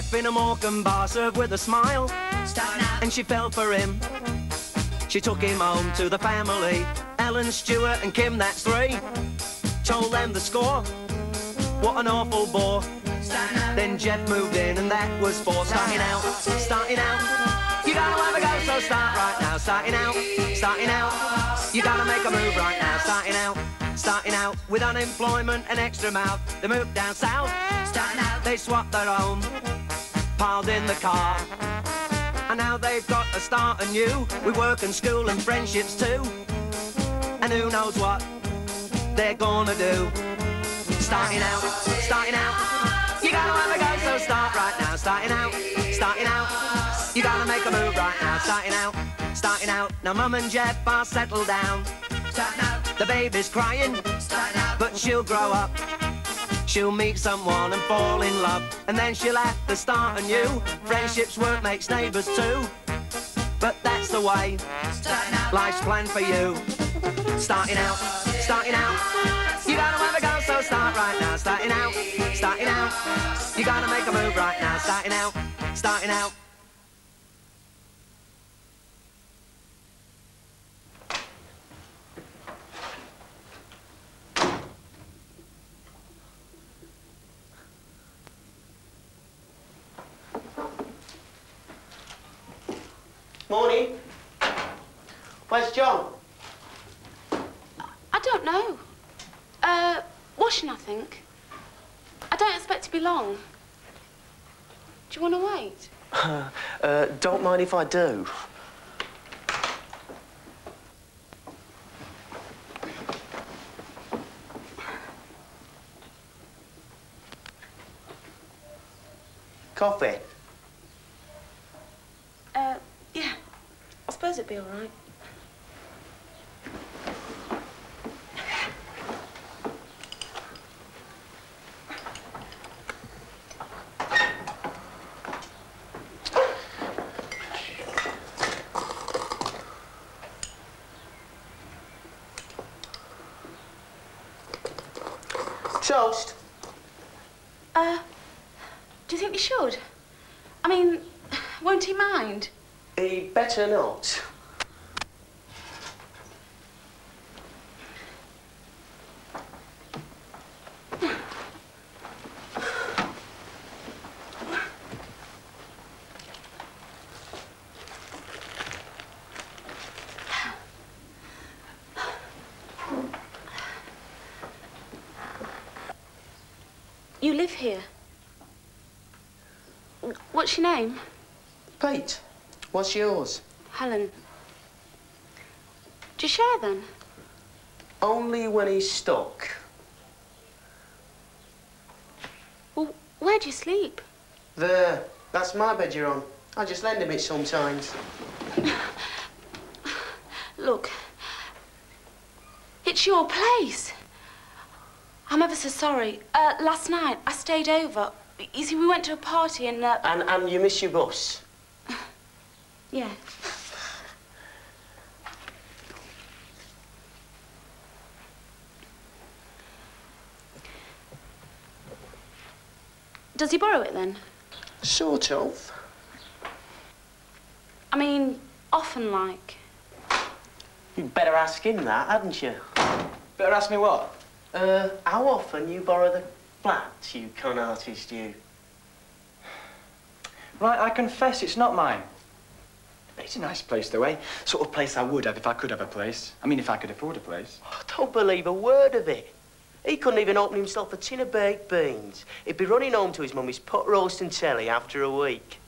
Jeff in a Morecambe bar served with a smile. Starting out. And she fell for him. She took him home to the family. Ellen, Stewart and Kim, that's three. Told them the score. What an awful bore. Then Jeff moved in, and that was four. Starting out, starting out. You gotta have a go, so start right now. Starting out, starting out. You gotta make a move right now. Starting out, starting out. With unemployment and extra mouth, they moved down south. Starting out. They swapped their home, piled in the car. And now they've got to start anew with work and school and friendships too. And who knows what they're gonna do. Starting out, starting out. You gotta have a go, so start right now. Starting out, starting out. You gotta make a move right now. Starting out, starting out. Now Mum and Jeff are settled down. The baby's crying, but she'll grow up. She'll meet someone and fall in love, and then she'll have to start anew. Friendships, work makes neighbours too. But that's the way life's planned for you. Starting out, starting out. You gotta have a go, so start right now. Starting out, starting out. You gotta make a move right now. Starting out, starting out. Morning. Where's John? I don't know. Uh, washing, I think. I don't expect to be long. Do you want to wait? Uh, don't mind if I do. Coffee? Uh, yeah. I suppose it'd be all right. Toast? Uh, do you think we should? I mean, won't he mind? Better not. You live here. What's your name? Pete, what's yours? Helen. Do you share then? Only when he's stuck. Well, where do you sleep? There, that's my bed you're on. I just lend him it sometimes. Look, it's your place. I'm ever so sorry. Uh, last night, I stayed over. You see, we went to a party and, uh, And, and you miss your bus. Yeah. Does he borrow it then? Sort of. I mean, often like. You'd better ask him that, hadn't you? Better ask me what? Uh, how often you borrow the flat, you con artist, you? Right, I confess it's not mine. It's a nice place, though, eh? Sort of place I would have if I could have a place. I mean, if I could afford a place. I don't believe a word of it. He couldn't even open himself a tin of baked beans. He'd be running home to his mummy's pot roast and telly after a week.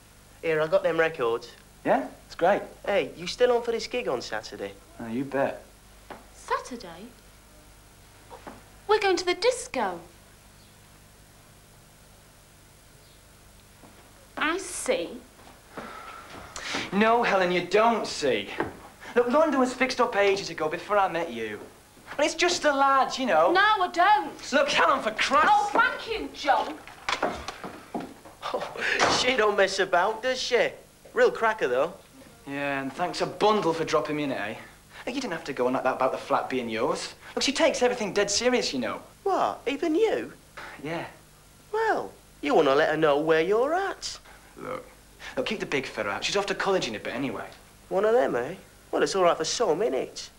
Here, I got them records. Yeah, it's great. Hey, you still on for this gig on Saturday? Oh, you bet. Saturday? We're going to the disco. I see. No, Helen, you don't see. Look, London was fixed up ages ago before I met you. But it's just a lads, you know. No, I don't. Look, Helen, for Christ. Oh, thank you, John. Oh, she don't mess about, does she? Real cracker, though. Yeah, and thanks a bundle for dropping me in, eh? Look, you didn't have to go on like that about the flat being yours. Look, she takes everything dead serious, you know. What, even you? Yeah. Well, You want to let her know where you're at. Look, look, keep the big fella out. She's off to college in a bit anyway. One of them, eh? Well, it's all right for some, innit?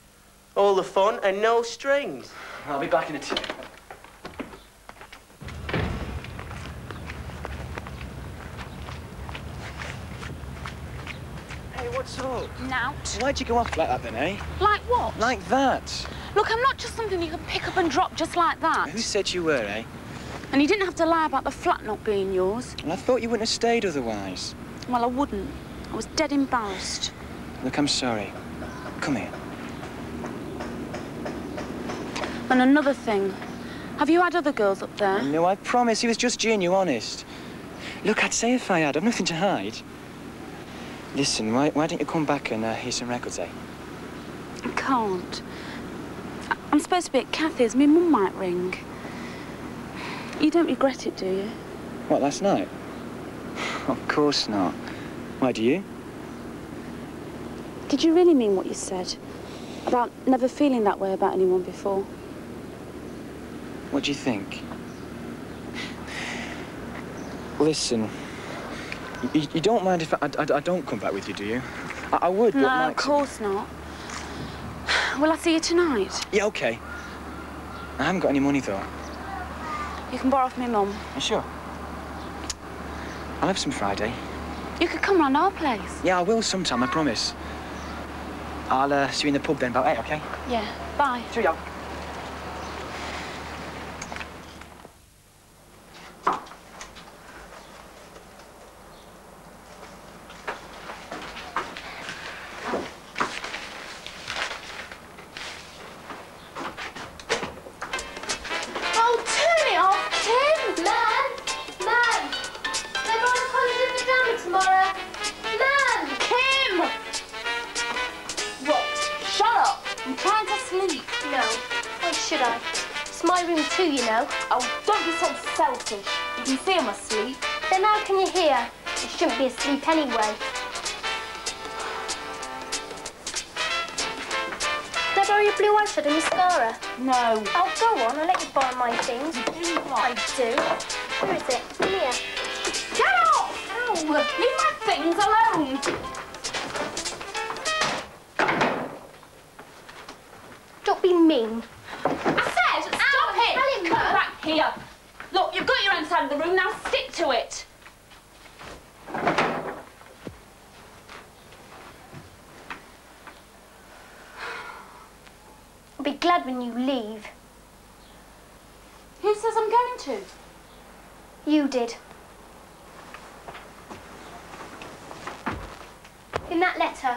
All the fun and no strings. I'll be back in a tick. Hey, what's up? Now. Why'd you go off like that then, eh? Like what? Like that? Look, I'm not just something you can pick up and drop just like that. Who said you were, eh? And you didn't have to lie about the flat not being yours. Well, I thought you wouldn't have stayed otherwise. Well, I wouldn't. I was dead embarrassed. Look, I'm sorry. Come here. And another thing. Have you had other girls up there? No, I promise. He was just genuine, honest. Look, I'd say if I had. I've nothing to hide. Listen, why, why don't you come back and uh, hear some records, eh? I can't. I'm supposed to be at Kathy's. My mum might ring. You don't regret it, do you? What, last night? Of course not. Why, do you? Did you really mean what you said? About never feeling that way about anyone before? What do you think? Listen, you, you don't mind if I, I, I don't come back with you, do you? I, I would, but No, of course not. Will I see you tonight? Yeah, okay. I haven't got any money, though. You can borrow from my mum. You sure? I'll have some Friday. You could come round our place. Yeah, I will sometime, I promise. I'll uh, see you in the pub then about eight, okay? Yeah, bye. Cheerio. You shouldn't be asleep anyway. Did I borrow your blue eyeshadow and mascara? No. Oh, go on. I'll let you borrow my things. Do I do. Where is it? Here. Get off! Ow! Leave my things alone! Don't be mean. I said, stop it! Come back here. Look, you've got your own side of the room, now stick to it. I'll be glad when you leave. Who says I'm going to? You did. In that letter,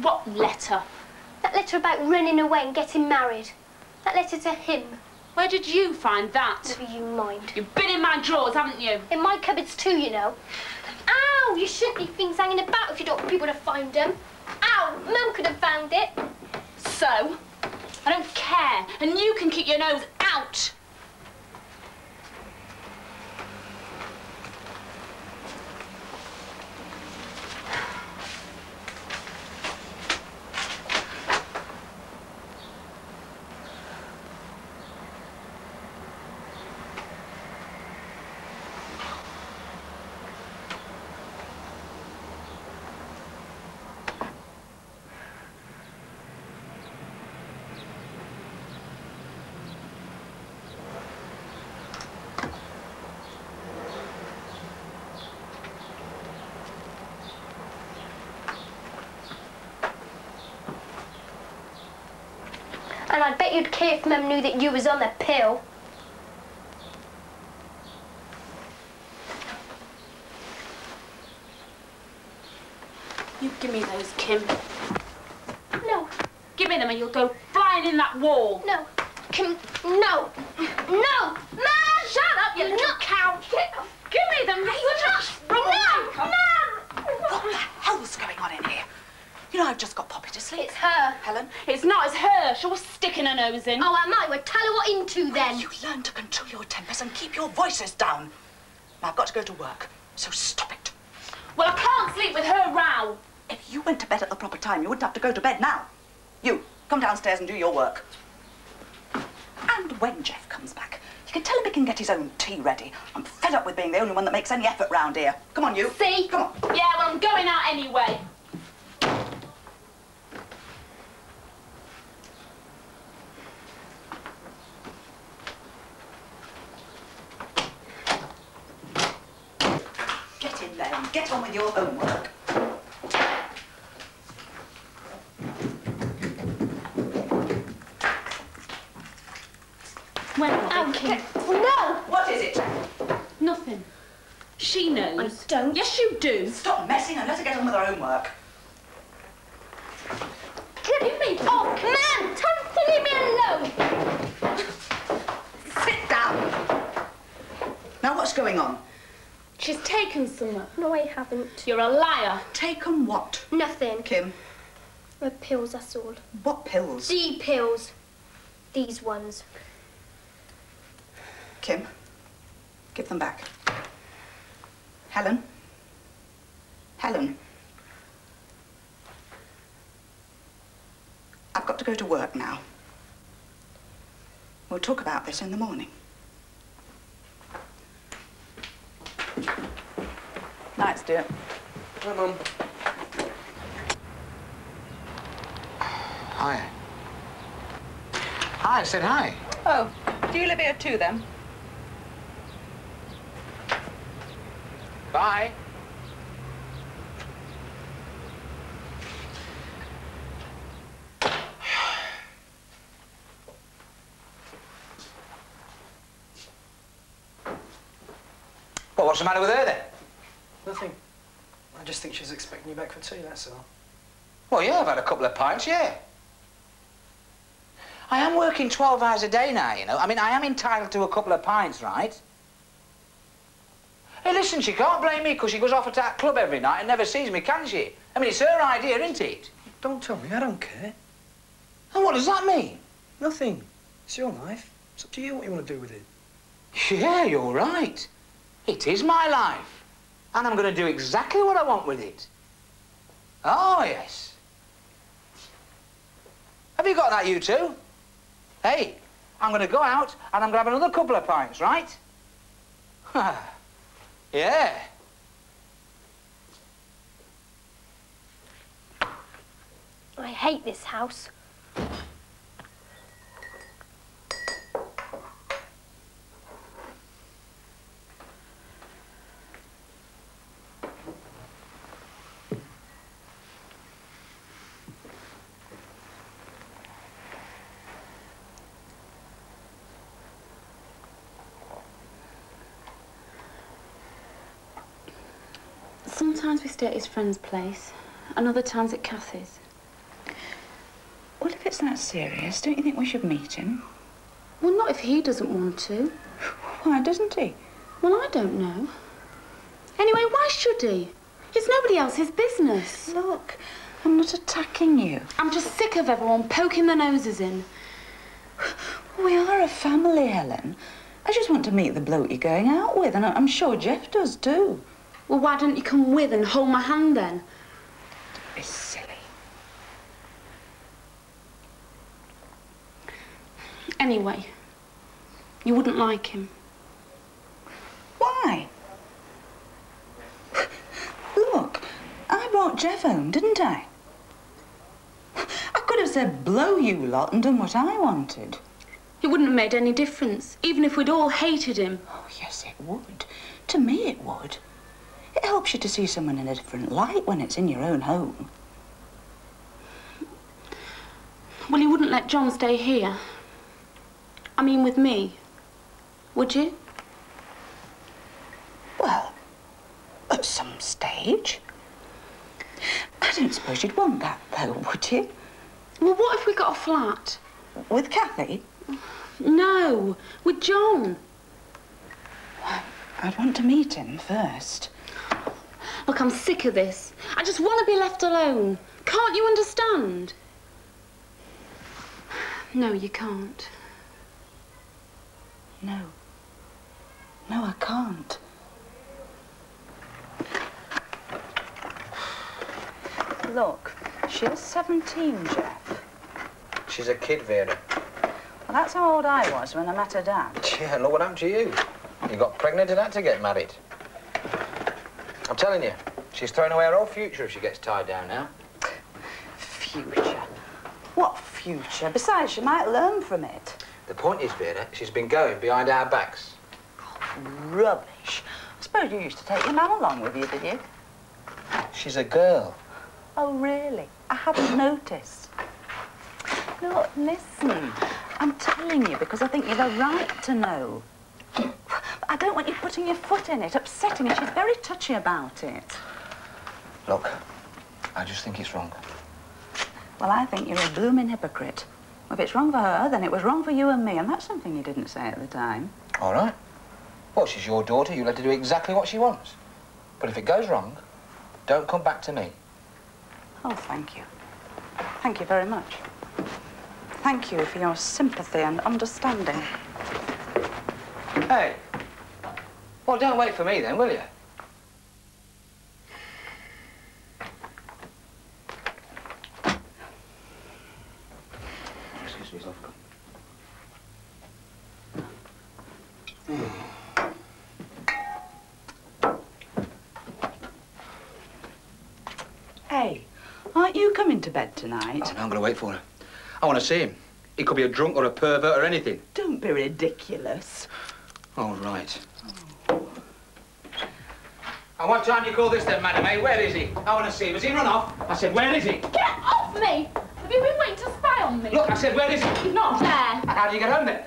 What letter? that letter about running away and getting married, that letter to him, Where did you find that? never you mind. You've been in my drawers, haven't you? In my cupboards too, you know. Ow! You shouldn't leave things hanging about if you don't want people to find them. Ow! Mum could have found it. So? I don't care, and you can keep your nose out. And I bet you'd care if Mum knew that you was on the pill. You give me those, Kim. No, Give me them and you'll go flying in that wall. no, Kim, no, no, Mum! Shut up, you little cow. Give me them. You're just No, Mum! What the hell's going on in here? You know, I've just got Sleep. It's her. Helen, It's not as her. She was sticking her nose in. Oh, I might. Well, tell her what into then. you learn to control your tempers and keep your voices down. Now, I've got to go to work, so stop it. Well, I can't sleep with her row. If you went to bed at the proper time, you wouldn't have to go to bed now. You, come downstairs and do your work. And when Jeff comes back, you can tell him he can get his own tea ready. I'm fed up with being the only one that makes any effort round here. Come on, you. See? Come on. Yeah, well, I'm going out anyway. Get in there and get on with your homework. When? Ow, Kim. No! What is it? Nothing. She knows. I don't. Yes, you do. Stop messing and let her get on with her homework. Me off! Man, time to leave me alone! Sit down. Now, what's going on? She's taken some. No, I haven't. You're a liar. Taken what? Nothing. Kim, The pills, that's all. what pills? D pills. These ones. Kim, give them back. Helen? Helen? I've got to go to work now. We'll talk about this in the morning. Night, Stuart. Hi, Mum. Hi. Hi, I said hi. Oh, do you live here too, then? Bye. What's the matter with her then? Nothing. I just think she's expecting you back for tea, that's all. Well, yeah, I've had a couple of pints, yeah. I am working 12 hours a day now, you know. I mean, I am entitled to a couple of pints, right? Hey, listen, she can't blame me because she goes off at that club every night and never sees me, can she? I mean, it's her idea, isn't it? Don't tell me, I don't care. And what does that mean? Nothing. It's your life. It's up to you what you want to do with it. Yeah, you're right. It is my life. And I'm going to do exactly what I want with it. Oh, yes. Have you got that, you two? Hey, I'm going to go out and I'm going to have another couple of pints, right? yeah. I hate this house. At his friend's place, and other times at Kathy's. Well, if it's that serious, don't you think we should meet him? Well, not if he doesn't want to. Why doesn't he? Well, I don't know. Anyway, why should he? It's nobody else's business. Look, I'm not attacking you. I'm just sick of everyone poking their noses in. We are a family, Helen. I just want to meet the bloke you're going out with, and I'm sure Jeff does too. Well, why don't you come with and hold my hand then? It's silly. Anyway, you wouldn't like him. Why? Look, I brought Jeff home, didn't I? I could have said blow you lot and done what I wanted. It wouldn't have made any difference, even if we'd all hated him. Oh, yes, it would. To me, it would. It helps you to see someone in a different light when it's in your own home. Well, you wouldn't let John stay here. I mean, with me. Would you? Well, at some stage. I don't suppose you'd want that, though, would you? Well, what if we got a flat? With Kathy? No, with John. I'd want to meet him first. Look, I'm sick of this. I just want to be left alone. Can't you understand? No, you can't. No. No, I can't. Look, she's 17, Jeff. She's a kid, Vera. Well, that's how old I was when I met her dad. Yeah, look what happened to you. You got pregnant and had to get married. I'm telling you, she's throwing away her whole future if she gets tied down now. Future. What future? Besides, she might learn from it. The point is, Vera, she's been going behind our backs. Rubbish. I suppose you used to take your man along with you, did you? She's a girl. Oh, really? I hadn't noticed. Look, listen. I'm telling you because I think you've a right to know. I don't want you putting your foot in it, upsetting her. She's very touchy about it. Look, I just think it's wrong. Well, I think you're a blooming hypocrite. If it's wrong for her, then it was wrong for you and me, and that's something you didn't say at the time. All right. Well, she's your daughter. You let her do exactly what she wants. But if it goes wrong, don't come back to me. Oh, thank you. Thank you very much. Thank you for your sympathy and understanding. Hey. Well, don't wait for me then, will you? Excuse me, I've got... Hey, aren't you coming to bed tonight? Oh, no, I'm going to wait for her. I want to see him. He could be a drunk or a pervert or anything. Don't be ridiculous. All right. And what time do you call this then, Madam A? Where is he? I want to see him. Has he run off? I said, where is he? Get off me! Have you been waiting to spy on me? Look, I said, where is he? He's not there. And how do you get home then?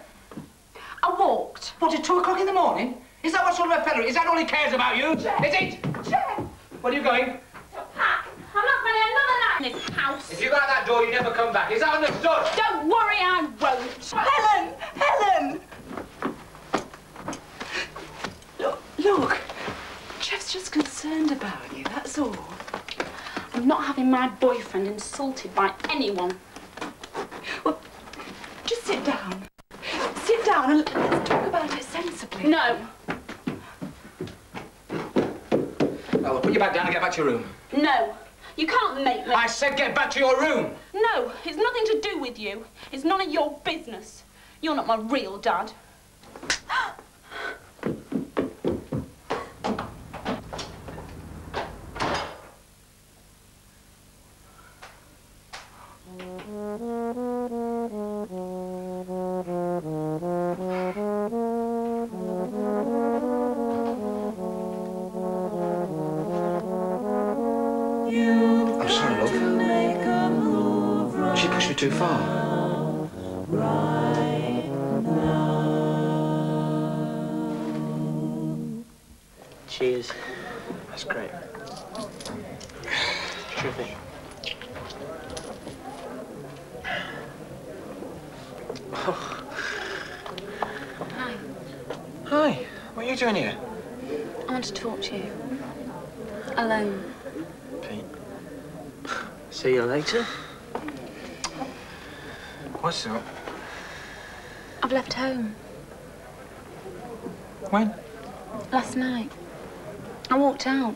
I walked. What, at two o'clock in the morning? Is that what sort of a fella? Is that all he cares about you? Is it? Jeff! Where are you going? To pack. I'm not spending another night in this house. If you go out that door, you never come back. Is that understood? Don't worry, I won't. Helen! Helen! Look, look. Jeff's just concerned about you, that's all. I'm not having my boyfriend insulted by anyone. Well, just sit down. Sit down and let's talk about it sensibly. No, Well, we'll put you back down and get back to your room. no. You can't make me. I said get back to your room. No, it's nothing to do with you. It's none of your business. You're not my real dad. Cheers. That's great. Terrific. Hi. Hi. What are you doing here? I want to talk to you. Alone. Pete. See you later. What's up? I've left home When? last night. I walked out.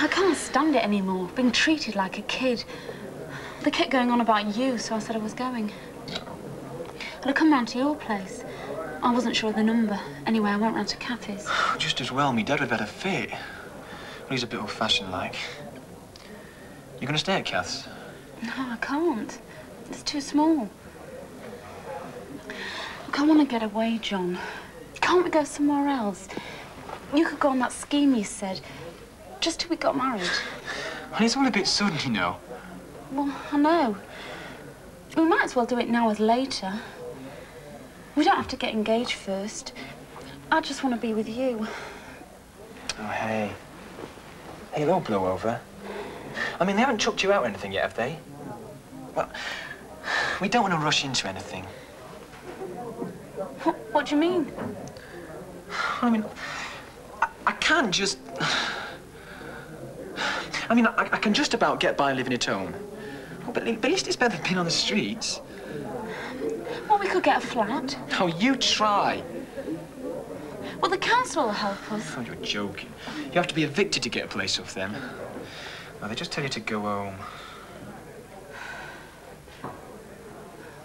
I can't stand it anymore, being treated like a kid. They kept going on about you, so I said I was going. And I come round to your place. I wasn't sure of the number. Anyway, I went round to Kathy's. Just as well. Me dad would better fit. Well, he's a bit old-fashioned like. You're gonna stay at Kath's? No, I can't. It's too small. Look, I want to get away, John. Can't we go somewhere else? You could go on that scheme you said, just till we got married. And it's all a bit sudden, you know. Well, I know. We might as well do it now as later. We don't have to get engaged first. I just want to be with you. Oh, hey. Hey, they'll blow over. I mean, they haven't chucked you out or anything yet, have they? Well, we don't want to rush into anything. What, what do you mean? I mean, Can't just... I mean, I, I can just about get by living at home. Oh, but, at least it's better than being on the streets. Well, we could get a flat. Oh, you try. Well, the council will help us. Oh, you're joking. You have to be evicted to get a place off them. No, they just tell you to go home.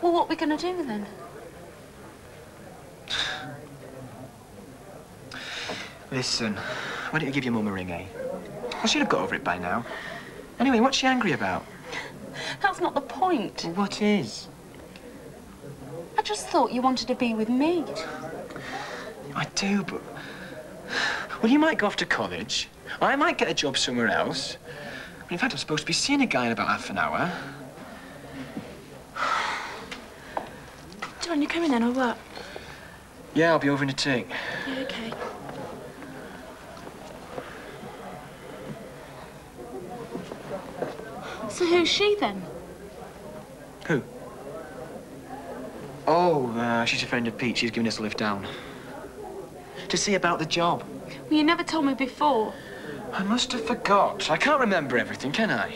Well, what are we going to do then? Listen, why don't you give your mum a ring, eh? Well, she'd have got over it by now. Anyway, what's she angry about? That's not the point. Well, what is? I just thought you wanted to be with me. I do, but... Well, you might go off to college. I might get a job somewhere else. In fact, I'm supposed to be seeing a guy in about half an hour. John, you coming then or what? Yeah, I'll be over in a tick. Yeah, So who's she then? Who? Oh, uh, she's a friend of Pete. She's giving us a lift down. To see about the job. Well, you never told me before. I must have forgot. I can't remember everything, can I?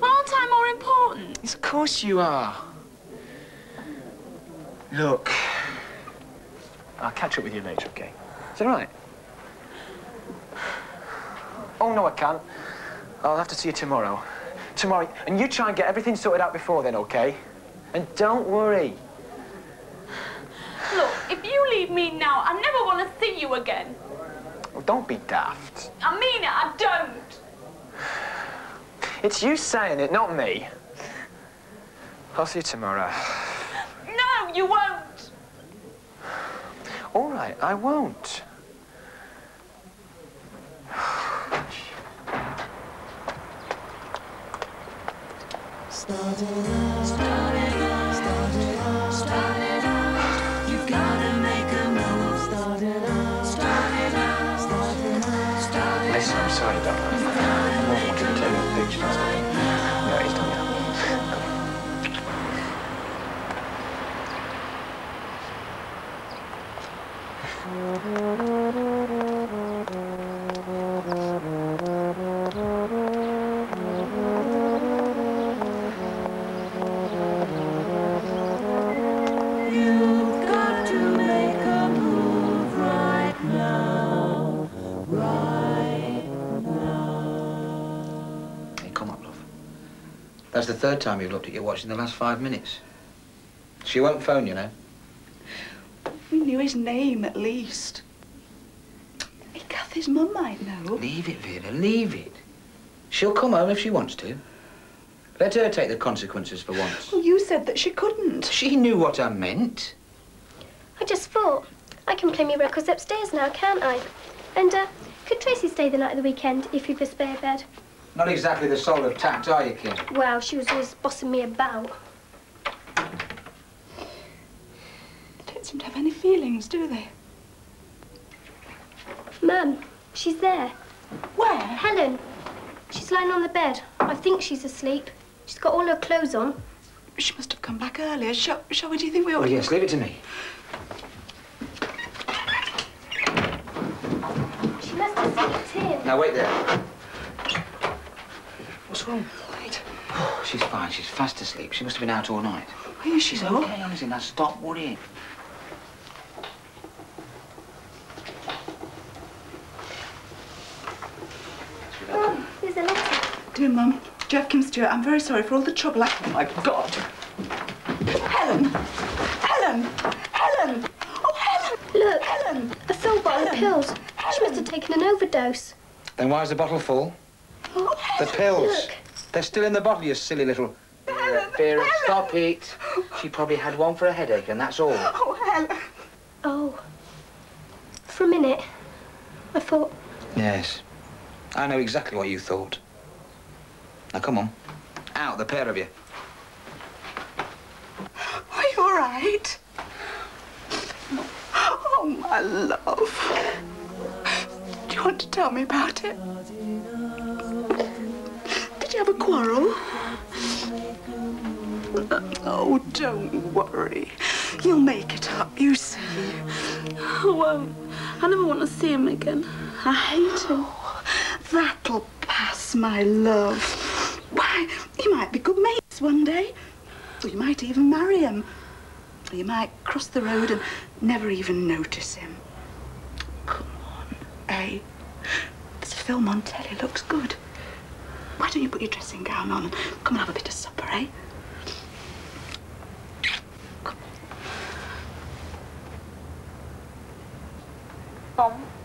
Well, aren't I more important? Yes, of course you are. Look, I'll catch up with you later, okay? Is that right? Oh, no, I can't. I'll have to see you tomorrow. Tomorrow. And you try and get everything sorted out before then, okay? And don't worry. Look, if you leave me now, I never want to see you again. Oh, don't be daft. I mean it, I don't. It's you saying it, not me. I'll see you tomorrow. No, you won't. All right, I won't. Listen, I'm sorry about that. I more wanted to tell you the picture That's the third time you've looked at your watch in the last five minutes. She won't phone, you know. We knew his name at least. Hey, Kathy's mum might know. Leave it, Vera, leave it. She'll come home if she wants to. Let her take the consequences for once. Well, you said that she couldn't. She knew what I meant. I just thought, I can play my records upstairs now, can't I? And, uh, could Tracy stay the night of the weekend if you've a spare bed? Not exactly the soul of tact, are you, kid? Well, she was always bossing me about. They don't seem to have any feelings, do they? Mum, she's there. Where? Helen. She's lying on the bed. I think she's asleep. She's got all her clothes on. She must have come back earlier. Shall, shall we? Do you think we ought Oh, to? yes, leave it to me. She must have slipped in. Now, wait there. What's wrong? Wait. Oh, she's fine. She's fast asleep. She must have been out all night. Are you she's up? Okay, honestly, now stop worrying. Oh, there's a letter. Dear Mum, Jeff Kim Stewart, I'm very sorry for all the trouble I... Oh, my God. Helen! Helen! Helen! Oh, Helen! Look, Helen! a full bottle of pills. She must have taken an overdose. Then why is the bottle full? Oh, The pills. Look. They're still in the bottle, you silly little... Vera, Vera, stop it. She probably had one for a headache, and that's all. Oh, Helen! Oh. For a minute, I thought, Yes. I know exactly what you thought. Now, come on. Out, the pair of you. Are you all right? Oh, my love. Do you want to tell me about it? You have a quarrel? Oh, don't worry. You'll make it up, you see. I won't. I never want to see him again. I hate him. That'll pass, my love. Why, you might be good mates one day. Or you might even marry him. Or you might cross the road and never even notice him. Come on, eh? A film on telly, looks good. Why don't you put your dressing gown on and come and have a bit of supper, eh? Mom, What is